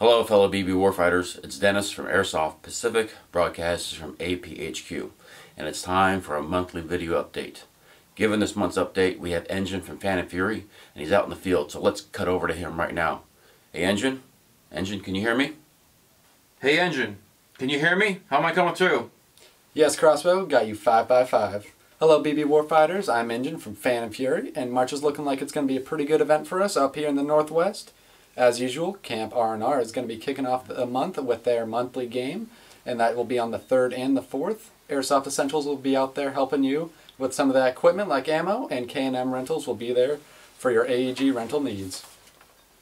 Hello, fellow BB warfighters. It's Dennis from Airsoft Pacific, broadcasts from APHQ, and it's time for a monthly video update. Given this month's update, we have Engine from Fan and Fury, and he's out in the field, so let's cut over to him right now. Hey, Engine? Engine, can you hear me? Hey, Engine, can you hear me? How am I coming through? Yes, Crossbow, got you 5 by 5 Hello, BB Warfighters. I'm Engine from Fan and Fury, and March is looking like it's going to be a pretty good event for us up here in the Northwest. As usual, Camp R&R is going to be kicking off the month with their monthly game, and that will be on the 3rd and the 4th. Airsoft Essentials will be out there helping you with some of that equipment like ammo, and K&M Rentals will be there for your AEG rental needs.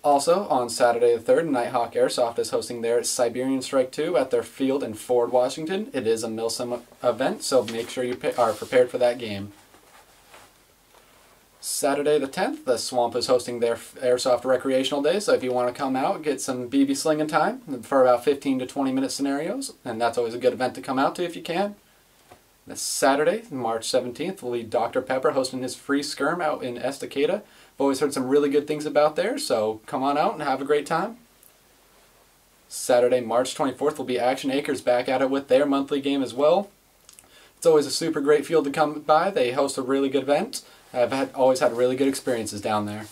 Also, on Saturday the 3rd, Nighthawk Airsoft is hosting their Siberian Strike 2 at their field in Ford, Washington. It is a MILSIM event, so make sure you are prepared for that game. Saturday the 10th, the Swamp is hosting their Airsoft Recreational Day, so if you want to come out, get some BB slinging time for about 15 to 20 minute scenarios, and that's always a good event to come out to if you can. This Saturday, March 17th, will be Dr. Pepper hosting his free skirm out in Estacada. I've always heard some really good things about there, so come on out and have a great time. Saturday, March 24th will be Action Acres back at it with their monthly game as well. It's always a super great field to come by. They host a really good event. I've had, always had really good experiences down there.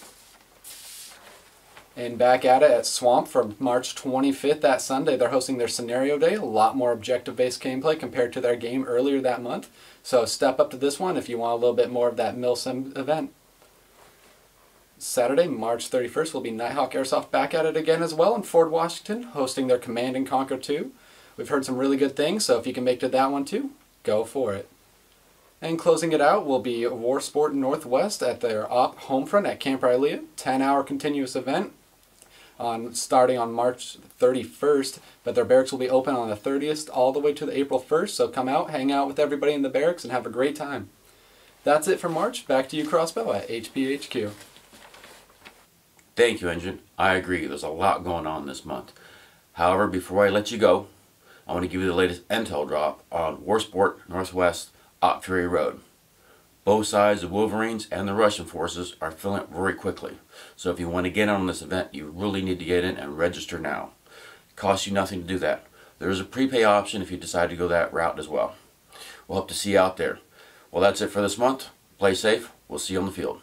And back at it at Swamp for March 25th that Sunday, they're hosting their scenario day. A lot more objective-based gameplay compared to their game earlier that month. So step up to this one if you want a little bit more of that MilSim event. Saturday, March 31st, will be Nighthawk Airsoft back at it again as well in Ford, Washington, hosting their Command and Conquer 2. We've heard some really good things, so if you can make to that one too, go for it. And closing it out will be War Sport Northwest at their op homefront at Camp Rilea, 10-hour continuous event on starting on March 31st, but their barracks will be open on the 30th all the way to the April 1st, so come out, hang out with everybody in the barracks, and have a great time. That's it for March. Back to you, Crossbow, at APHQ. Thank you, Engine. I agree, there's a lot going on this month. However, before I let you go, I want to give you the latest intel drop on Warsport Northwest Op Fury Road. Both sides, the Wolverines and the Russian forces, are filling up very quickly. So if you want to get in on this event, you really need to get in and register now. It costs you nothing to do that. There is a prepay option if you decide to go that route as well. We'll hope to see you out there. Well, that's it for this month. Play safe. We'll see you on the field.